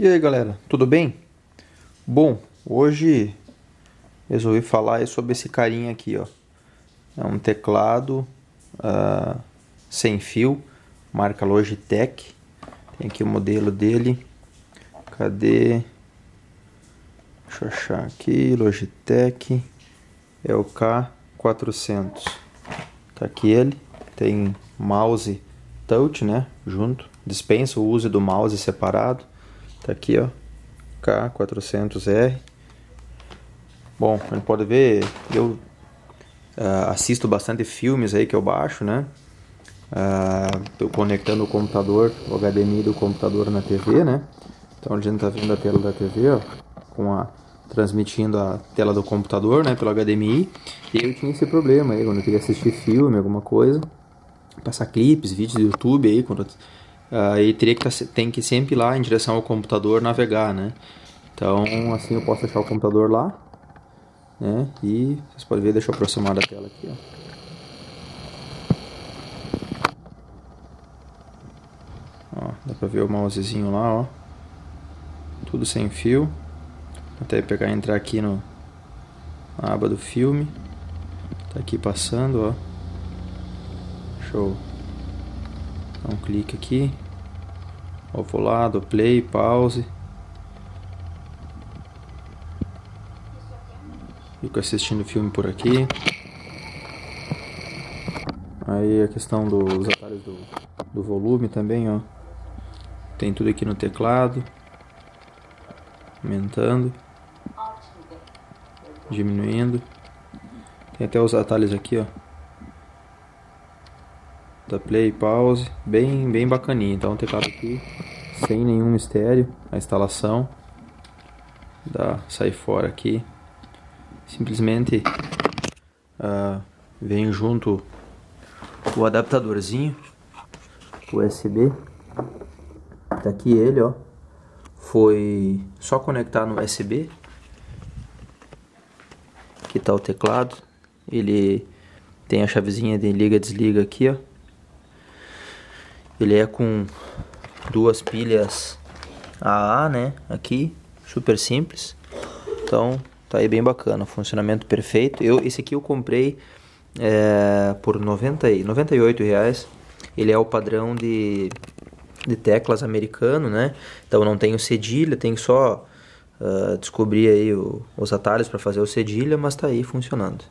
E aí galera, tudo bem? Bom, hoje resolvi falar sobre esse carinha aqui, ó. É um teclado uh, sem fio, marca Logitech. Tem aqui o modelo dele. Cadê? Deixa eu achar aqui, Logitech. É o K400. Tá aqui ele. Tem mouse touch, né? Junto. Dispensa o uso do mouse separado. Tá aqui, ó. K400R. Bom, gente pode ver, eu uh, assisto bastante filmes aí que eu baixo, né? Uh, conectando o computador, o HDMI do computador na TV, né? Então a gente tá vendo a tela da TV, ó, com a transmitindo a tela do computador, né, pelo HDMI. E eu tinha esse problema aí quando eu queria assistir filme, alguma coisa, passar clipes, vídeos do YouTube aí, quando aí teria que tá, tem que sempre ir lá em direção ao computador navegar, né? Então, assim eu posso deixar o computador lá, né? E vocês podem ver, deixa eu aproximar da tela aqui, ó. Ó, dá pra ver o mousezinho lá, ó. Tudo sem fio. Até pegar e entrar aqui no na aba do filme. Tá aqui passando, ó. Show. Dá um clique aqui. Ó, vou lá, do play, pause. Fico assistindo o filme por aqui. Aí a questão dos atalhos do, do volume também, ó. Tem tudo aqui no teclado. Aumentando. Diminuindo. Tem até os atalhos aqui, ó da play pause, bem, bem bacaninha. Então, teclado aqui, sem nenhum mistério, a instalação, da sair fora aqui, simplesmente uh, vem junto o adaptadorzinho USB, tá aqui ele, ó, foi só conectar no USB, aqui tá o teclado, ele tem a chavezinha de liga desliga aqui, ó, ele é com duas pilhas AA, né? Aqui, super simples. Então, tá aí bem bacana, funcionamento perfeito. Eu esse aqui eu comprei é, por 90, 98 reais. Ele é o padrão de, de teclas americano, né? Então não tem o cedilha, tem só uh, descobrir aí o, os atalhos para fazer o cedilha, mas tá aí funcionando.